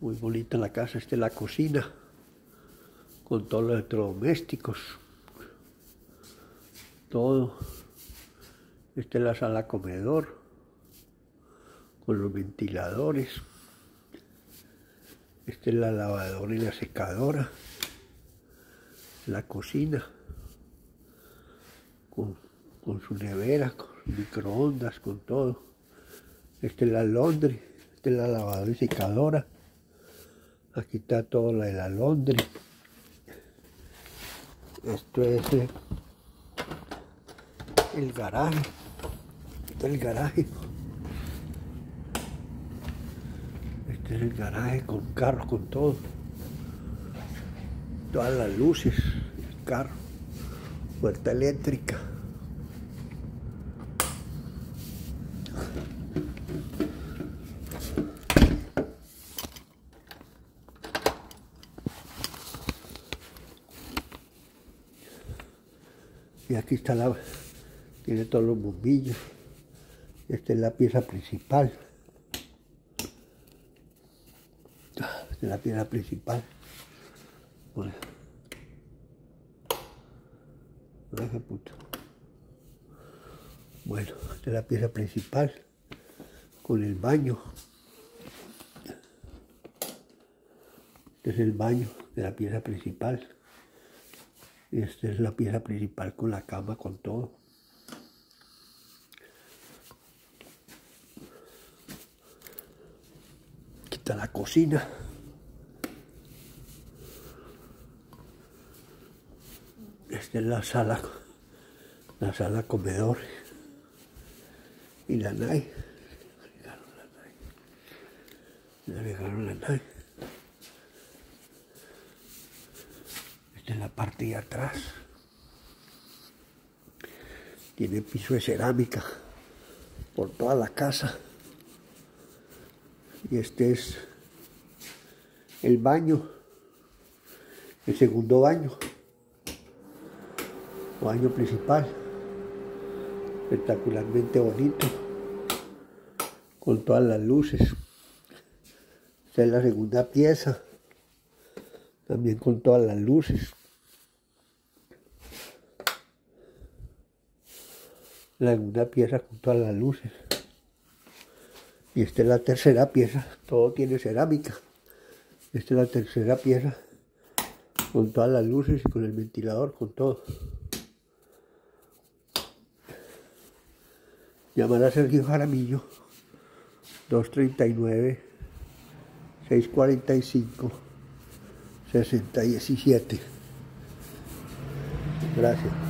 Muy bonita la casa. Esta es la cocina. Con todos los electrodomésticos. Todo. Esta es la sala comedor. Con los ventiladores. Esta es la lavadora y la secadora. La cocina. Con, con su nevera, con microondas, con todo. Esta es la Londres. Esta es la lavadora y secadora. Aquí está todo la Londres. Esto es eh, el garaje. Este es el garaje. Este es el garaje con carro, con todo. Todas las luces, el carro, puerta eléctrica. Y aquí está la, tiene todos los bombillos. Esta es la pieza principal. Esta es la pieza principal. Bueno. Bueno, esta es la pieza principal con el baño. Este es el baño de la pieza principal. Esta es la pieza principal con la cama, con todo. Aquí la cocina. Esta es la sala, la sala comedor. Y la NAI. Le dejaron la NAI. Esta es la parte de atrás. Tiene piso de cerámica por toda la casa. Y este es el baño, el segundo baño, baño principal, espectacularmente bonito, con todas las luces. Esta es la segunda pieza, también con todas las luces. La segunda pieza con todas las luces. Y esta es la tercera pieza, todo tiene cerámica. Esta es la tercera pieza, con todas las luces y con el ventilador, con todo. Llamar a Sergio Jaramillo, 239 645 6017. Gracias.